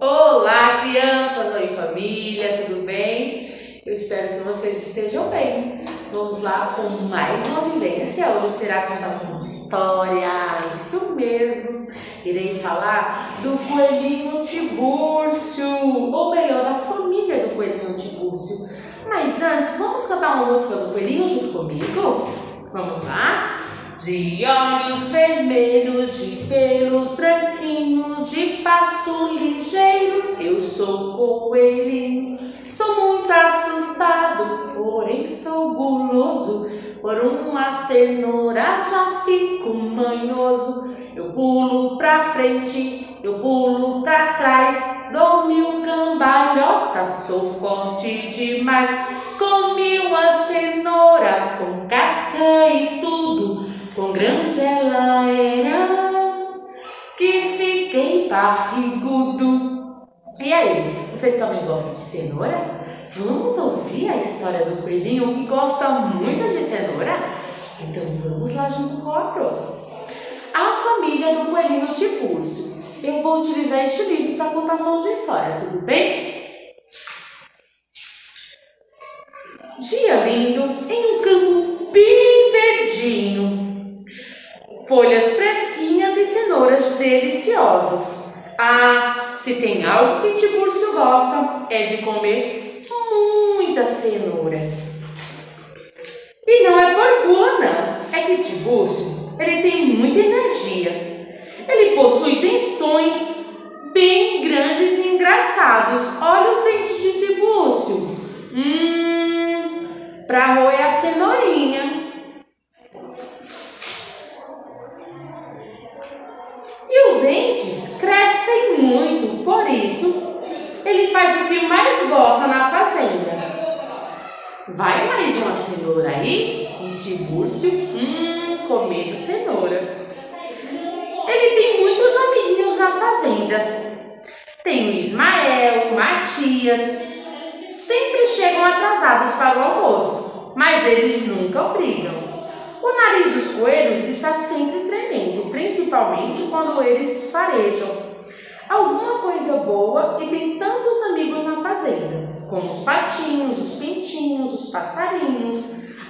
Olá, crianças, oi família, tudo bem? Eu espero que vocês estejam bem. Vamos lá com mais uma vivência. Hoje será a contação de história, isso mesmo. Irei falar do coelhinho Tibúrcio, ou melhor, da família do coelhinho Tibúrcio. Mas antes, vamos cantar uma música do coelhinho junto comigo? Vamos lá? De olhos vermelhos, de pelos branquinhos, de passo ligeiro, eu sou coelhinho. Sou muito assustado, porém sou guloso. Por uma cenoura já fico manhoso. Eu pulo pra frente, eu pulo pra trás, dou mil cambalhotas, sou forte demais. Comi uma cenoura ela era, que fiquei barrigudo. E aí, vocês também gostam de cenoura? Vamos ouvir a história do coelhinho que gosta muito de cenoura? Então vamos lá junto com a prova. A família do coelhinho de curso. Eu vou utilizar este livro para contação de história, tudo bem? Folhas fresquinhas e cenouras deliciosas. Ah, se tem algo que Tibúrcio gosta, é de comer muita cenoura. E não é gorgona, é que Tibúrcio, ele tem muita energia. Ele possui dentões bem grandes e engraçados. Olha os dentes de Tibúrcio. Hum, para roer a cenourinha. Dentes crescem muito, por isso ele faz o que mais gosta na fazenda. Vai mais uma cenoura aí? E Tibúrcio, hum, comendo cenoura. Ele tem muitos amiguinhos na fazenda. Tem o Ismael, o Matias. Sempre chegam atrasados para o almoço, mas eles nunca obrigam. O nariz dos coelhos está sempre tremendo, principalmente quando eles farejam. Alguma coisa boa e tem tantos amigos na fazenda, como os patinhos, os pintinhos, os passarinhos,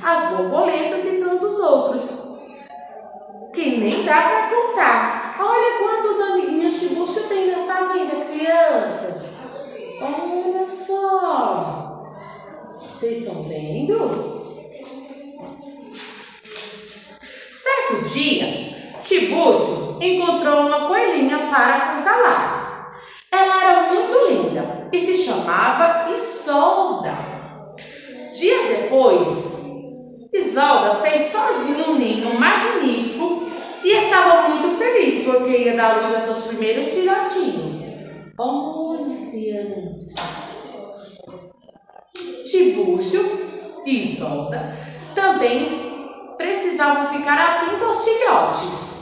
as borboletas e tantos outros, que nem dá para contar. Olha quantos amiguinhos Tibúrcio tem na fazenda, crianças. Olha só. Vocês estão vendo? Certo dia, Tibúrcio encontrou uma coelhinha para acasalar. Ela era muito linda e se chamava Isolda. Dias depois, Isolda fez sozinha um ninho magnífico e estava muito feliz porque ia dar luz a seus primeiros filhotinhos. Olha, criança! Tibúrcio e Isolda também precisavam ficar atentos aos filhotes.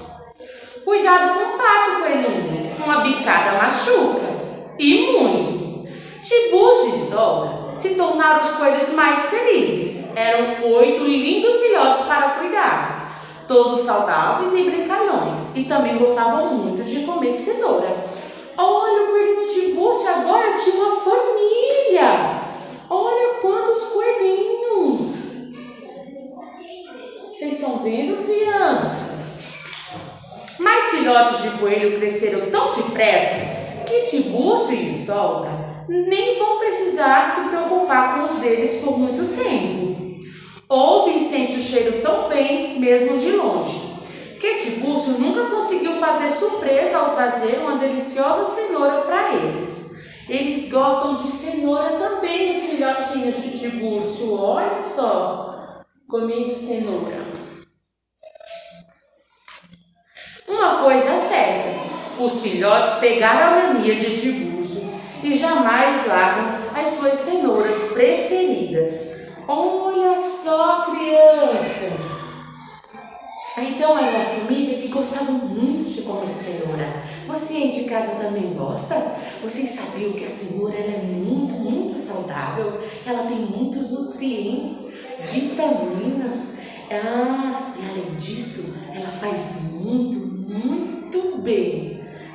Cuidado com o pato, coelhinho. Uma bicada machuca. E muito. Tibus e Isolda se tornaram os coelhos mais felizes. Eram oito lindos filhotes para cuidar. Todos saudáveis e brincalhões. E também gostavam muito de comer cenoura. Olha, o coelhinho Tibúrcio agora tinha uma família. Olha quantos coelhinhos. Vocês estão vendo, crianças? Mas filhotes de coelho cresceram tão depressa que Tibúrcio e Isolda nem vão precisar se preocupar com os deles por muito tempo. Ouve e sente o cheiro tão bem, mesmo de longe, que Tibúrcio nunca conseguiu fazer surpresa ao trazer uma deliciosa cenoura para eles. Eles gostam de cenoura também, os filhotinhos de Tibúrcio, olha só comendo cenoura. Os filhotes pegaram a mania de tribúcio e jamais largam as suas cenouras preferidas. Olha só, crianças! Então é uma família que gostava muito de comer cenoura. Você aí de casa também gosta? Vocês sabiam que a cenoura é muito, muito saudável? Ela tem muitos nutrientes vitaminas. Ah, e além disso, ela faz muito, muito bem.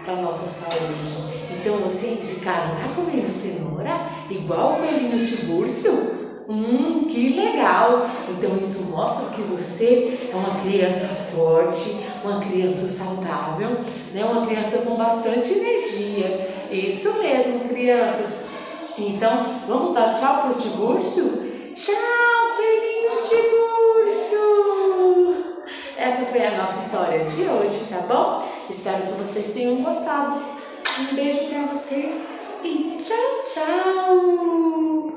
Para nossa saúde. Então você de casa tá comendo cenoura igual o coelhinho Tibúrcio? Hum, que legal! Então isso mostra que você é uma criança forte, uma criança saudável, né? uma criança com bastante energia. Isso mesmo, crianças. Então, vamos dar tchau pro Tibúrcio? Tchau, coelhinho Tibúrcio! Essa foi a nossa história de hoje, tá bom? Espero que vocês tenham gostado. Um beijo para vocês e tchau, tchau!